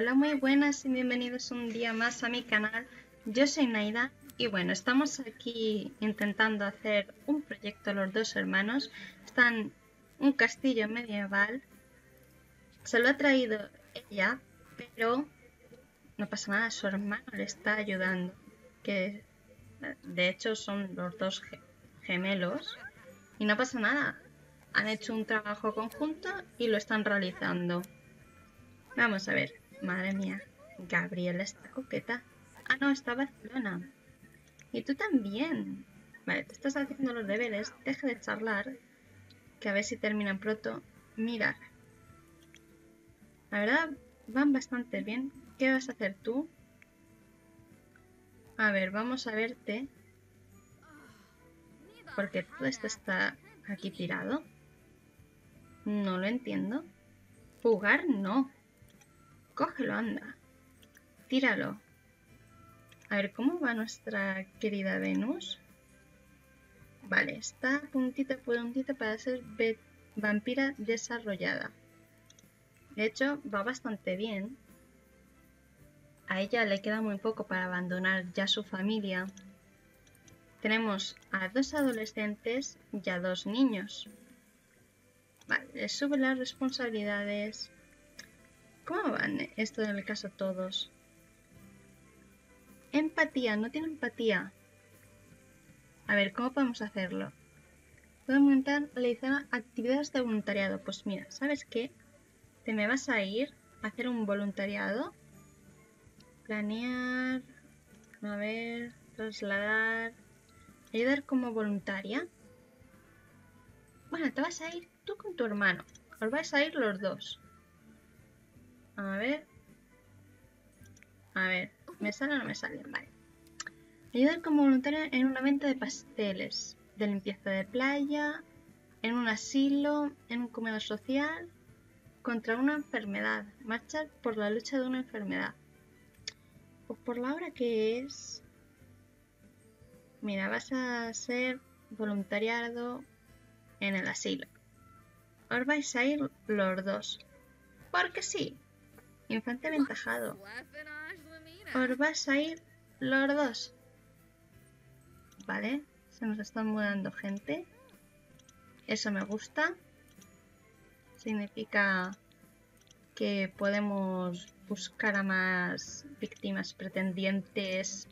Hola, muy buenas y bienvenidos un día más a mi canal. Yo soy Naida y bueno, estamos aquí intentando hacer un proyecto los dos hermanos. Están un castillo medieval. Se lo ha traído ella, pero no pasa nada, su hermano le está ayudando. Que de hecho son los dos gemelos y no pasa nada. Han hecho un trabajo conjunto y lo están realizando. Vamos a ver. Madre mía. Gabriela está coqueta. Ah, no, está Barcelona. Y tú también. Vale, te estás haciendo los deberes. Deja de charlar. Que a ver si terminan pronto. Mira. La verdad, van bastante bien. ¿Qué vas a hacer tú? A ver, vamos a verte. Porque todo esto está aquí tirado. No lo entiendo. Jugar no. Cógelo, anda. Tíralo. A ver, ¿cómo va nuestra querida Venus? Vale, está puntita puntita para ser vampira desarrollada. De hecho, va bastante bien. A ella le queda muy poco para abandonar ya su familia. Tenemos a dos adolescentes y a dos niños. Vale, les sube las responsabilidades. ¿Cómo van esto en el caso todos? Empatía, no tiene empatía. A ver, ¿cómo podemos hacerlo? Podemos intentar realizar actividades de voluntariado. Pues mira, ¿sabes qué? Te me vas a ir a hacer un voluntariado. Planear. A ver, trasladar. Ayudar como voluntaria. Bueno, te vas a ir tú con tu hermano. Os vais a ir los dos. A ver. A ver, ¿me sale o no me sale? Vale. Ayudar como voluntaria en una venta de pasteles, de limpieza de playa, en un asilo, en un comedor social, contra una enfermedad. Marchar por la lucha de una enfermedad. Pues por la hora que es... Mira, vas a ser voluntariado en el asilo. Os vais a ir los dos. Porque sí. Infante aventajado. Os vais a ir los dos. Vale. Se nos están mudando gente. Eso me gusta. Significa que podemos buscar a más víctimas pretendientes,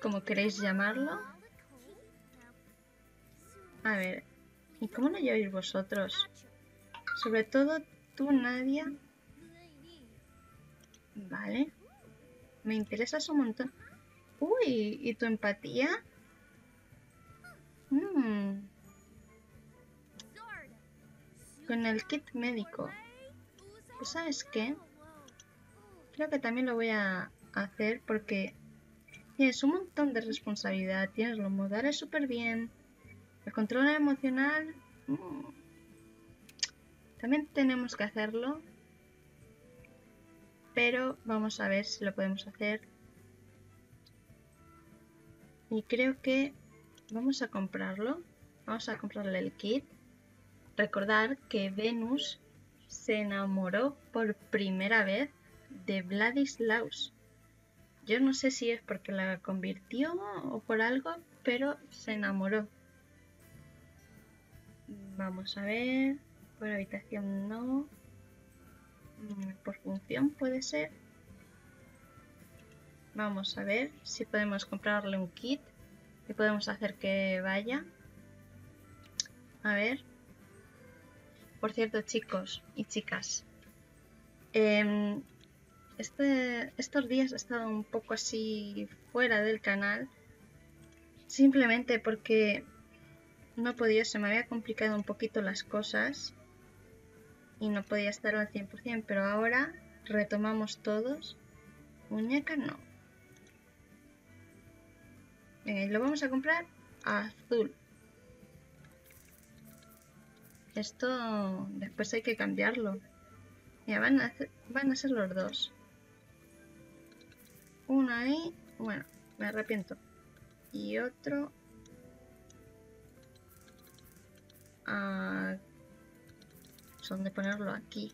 como queréis llamarlo. A ver, ¿y cómo no lleváis vosotros? Sobre todo tú, Nadia. Vale. Me interesas un montón. Uy, ¿y tu empatía? Mm. Con el kit médico. Pues sabes qué? Creo que también lo voy a hacer porque tienes un montón de responsabilidad. Tienes los modales súper bien. El control emocional... Mm, también tenemos que hacerlo, pero vamos a ver si lo podemos hacer. Y creo que vamos a comprarlo. Vamos a comprarle el kit. Recordar que Venus se enamoró por primera vez de Vladislaus. Yo no sé si es porque la convirtió o por algo, pero se enamoró. Vamos a ver. Por habitación no. Mm, por función puede ser. Vamos a ver si podemos comprarle un kit. Y podemos hacer que vaya. A ver. Por cierto, chicos y chicas. Em, este, estos días he estado un poco así fuera del canal. Simplemente porque no podía, se me había complicado un poquito las cosas y no podía estar al 100%, pero ahora retomamos todos. Muñeca no. Venga, y lo vamos a comprar azul. Esto después hay que cambiarlo. Ya van a, van a ser los dos. Uno ahí. Bueno, me arrepiento. Y otro. Aquí son de ponerlo aquí.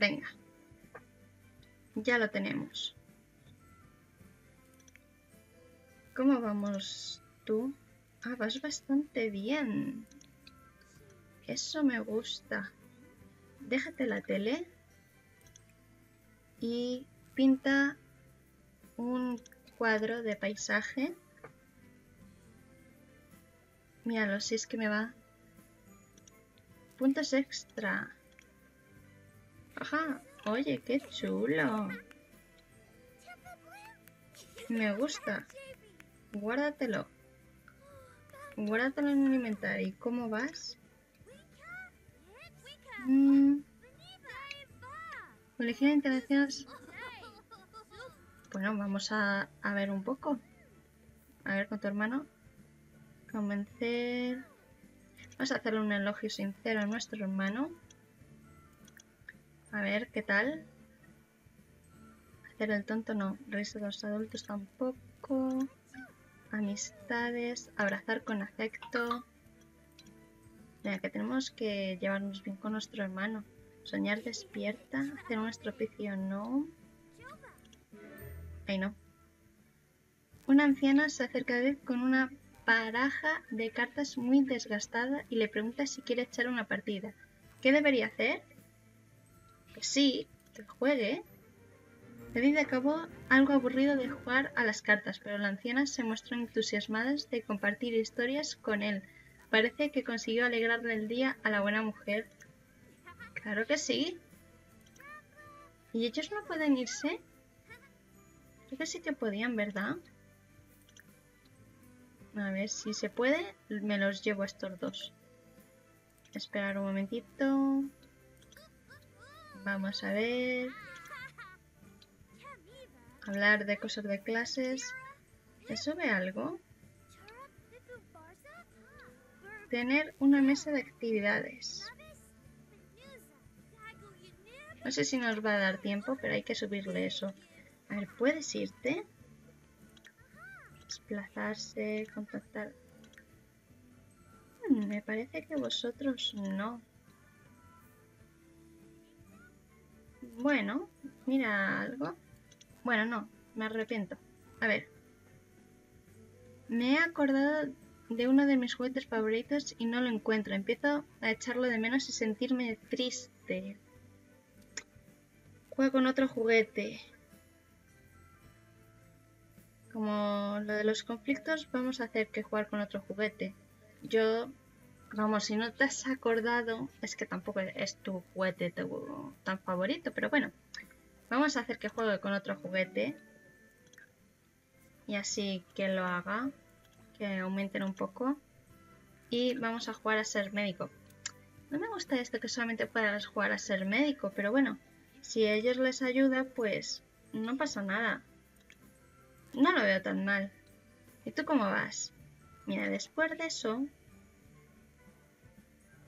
Venga. Ya lo tenemos. ¿Cómo vamos tú? Ah, vas bastante bien. Eso me gusta. Déjate la tele y pinta un cuadro de paisaje. Míralo, si es que me va. Puntos extra. Ajá, oye, qué chulo. Me gusta. Guárdatelo. Guárdatelo en el inventario. ¿Cómo vas? Mm. Colección internacional. Bueno, vamos a, a ver un poco. A ver con tu hermano. Convencer. Vamos a hacerle un elogio sincero a nuestro hermano. A ver qué tal. Hacer el tonto no. Reírse de los adultos tampoco. Amistades. Abrazar con afecto. Mira, que tenemos que llevarnos bien con nuestro hermano. Soñar despierta. Hacer un estropicio no. Ahí no. Una anciana se acerca a él con una baraja de cartas muy desgastada y le pregunta si quiere echar una partida. ¿Qué debería hacer? Que sí, que juegue. David acabó algo aburrido de jugar a las cartas, pero la anciana se mostró entusiasmada de compartir historias con él. Parece que consiguió alegrarle el día a la buena mujer. Claro que sí. ¿Y ellos no pueden irse? Creo que sí que podían, ¿verdad? A ver si se puede, me los llevo a estos dos. Esperar un momentito. Vamos a ver. Hablar de cosas de clases. ¿Te sube algo? Tener una mesa de actividades. No sé si nos va a dar tiempo, pero hay que subirle eso. A ver, ¿puedes irte? Desplazarse, contactar. Hmm, me parece que vosotros no. Bueno, mira algo. Bueno, no, me arrepiento. A ver. Me he acordado de uno de mis juguetes favoritos y no lo encuentro. Empiezo a echarlo de menos y sentirme triste. Juega con otro juguete. Como lo de los conflictos, vamos a hacer que jugar con otro juguete. Yo, vamos, si no te has acordado, es que tampoco es tu juguete tan favorito, pero bueno, vamos a hacer que juegue con otro juguete. Y así que lo haga, que aumenten un poco. Y vamos a jugar a ser médico. No me gusta esto que solamente puedas jugar a ser médico, pero bueno, si a ellos les ayuda, pues no pasa nada. No lo veo tan mal. ¿Y tú cómo vas? Mira, después de eso,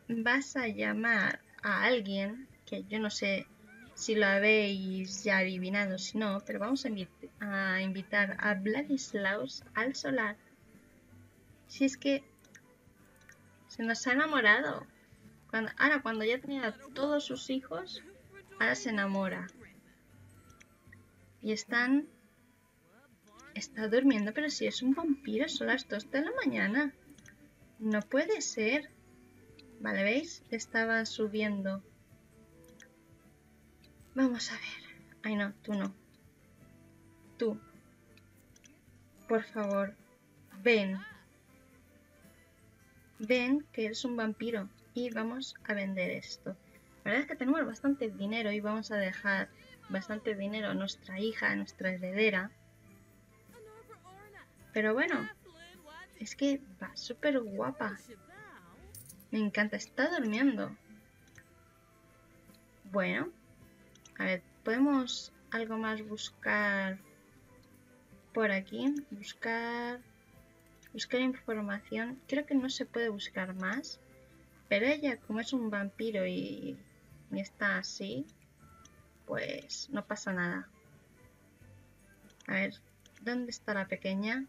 vas a llamar a alguien, que yo no sé si lo habéis ya adivinado, si no, pero vamos a, invitar a Vladislaus al solar. Si es que se nos ha enamorado. ahora, cuando ya tenía todos sus hijos, ahora se enamora. Y están Está durmiendo, pero si es un vampiro, son las 2 de la mañana. No puede ser. Vale, ¿veis? Estaba subiendo. Vamos a ver. Ay, no, tú no. Tú. Por favor, ven. Ven que eres un vampiro y vamos a vender esto. La verdad es que tenemos bastante dinero y vamos a dejar bastante dinero a nuestra hija, a nuestra heredera. Pero bueno, es que va súper guapa. Me encanta, está durmiendo. Bueno, a ver, podemos algo más buscar por aquí. Buscar... Buscar información. Creo que no se puede buscar más. Pero ella, como es un vampiro y, y está así, pues no pasa nada. A ver, ¿dónde está la pequeña?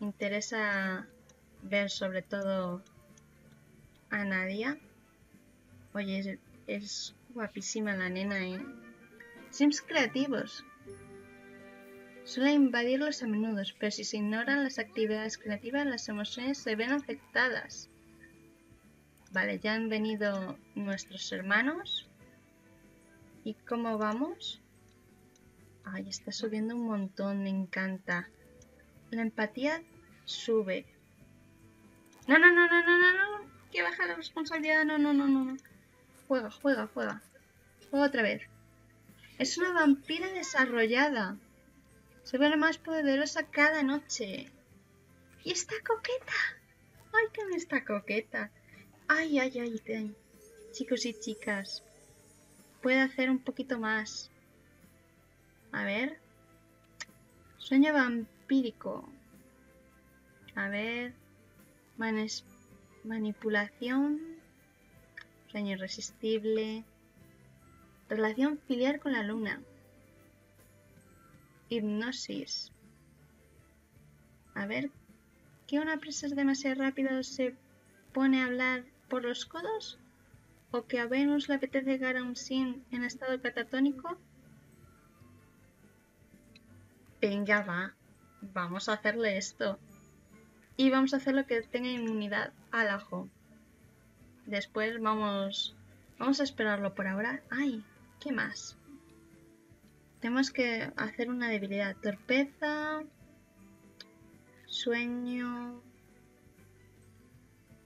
Interesa ver sobre todo a Nadia. Oye, es, guapísima la nena, ¿eh? Sims creativos. Suele invadirlos a menudo, pero si se ignoran las actividades creativas, las emociones se ven afectadas. Vale, ya han venido nuestros hermanos. ¿Y cómo vamos? Ay, está subiendo un montón, me encanta. La empatía sube. No, no, no, no, no, no, no. Que baja la responsabilidad. No, no, no, no, no. Juega, juega, juega. Juega otra vez. Es una vampira desarrollada. Se ve más poderosa cada noche. Y está coqueta. Ay, que está coqueta. Ay, ay, ay, ay. Chicos y chicas. Puede hacer un poquito más. A ver. Sueño vampírico. A ver. manipulación. Sueño irresistible. Relación filial con la luna. Hipnosis. A ver, ¿que una presa es demasiado rápido se pone a hablar por los codos? ¿O que a Venus le apetece llegar a un sin en estado catatónico? Venga, va. Vamos a hacerle esto. Y vamos a hacer lo que tenga inmunidad al ajo. Después vamos... Vamos a esperarlo por ahora. ¡Ay! ¿Qué más? Tenemos que hacer una debilidad. Torpeza. Sueño.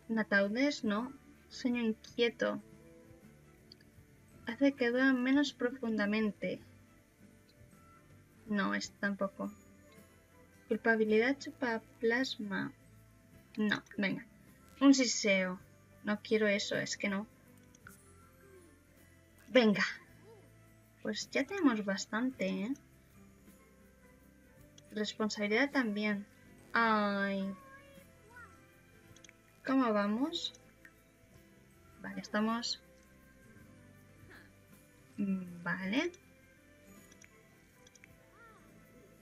Nataudes, no. Sueño inquieto. Hace que duerman menos profundamente. No, es tampoco. Culpabilidad chupa plasma. No, venga. Un siseo. No quiero eso, es que no. Venga, pues ya tenemos bastante, ¿eh? Responsabilidad también. Ay. ¿Cómo vamos? Vale, estamos... Vale.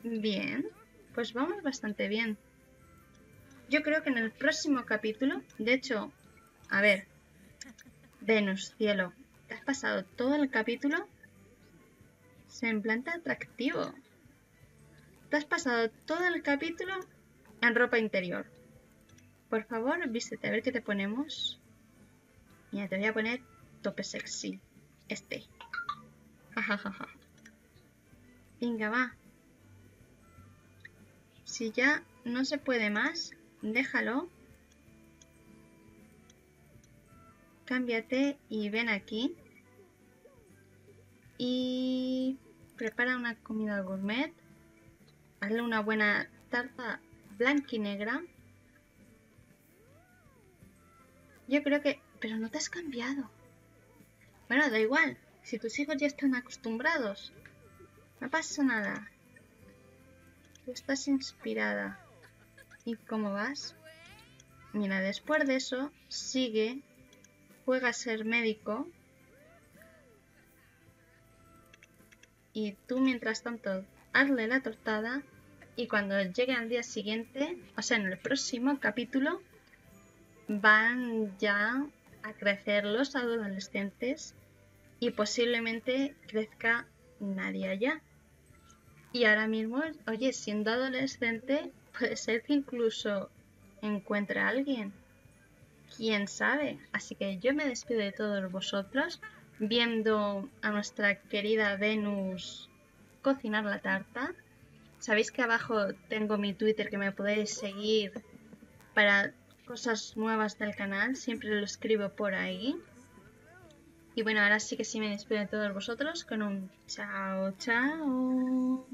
Bien. Pues vamos bastante bien. Yo creo que en el próximo capítulo... De hecho, a ver. Venus, cielo. ¿Te has pasado todo el capítulo se implanta atractivo. Te has pasado todo el capítulo en ropa interior. Por favor, vístete a ver qué te ponemos. Mira, te voy a poner tope sexy. Este. Jajajaja. Venga, va. Si ya no se puede más, déjalo. Cámbiate y ven aquí. Y prepara una comida gourmet, hazle una buena tarta blanca y negra. Yo creo que... Pero no te has cambiado. Bueno, da igual. Si tus hijos ya están acostumbrados. No pasa nada. Estás inspirada. ¿Y cómo vas? Mira, después de eso, sigue, juega a ser médico y tú mientras tanto hazle la tortada y cuando llegue al día siguiente, o sea, en el próximo capítulo, van ya a crecer los adolescentes y posiblemente crezca nadie allá. Y ahora mismo, oye, siendo adolescente, puede ser que incluso encuentre a alguien. ¿Quién sabe? Así que yo me despido de todos vosotros viendo a nuestra querida Venus cocinar la tarta. Sabéis que abajo tengo mi Twitter que me podéis seguir para cosas nuevas del canal, siempre lo escribo por ahí. Y bueno, ahora sí que sí me despido de todos vosotros con un chao, chao.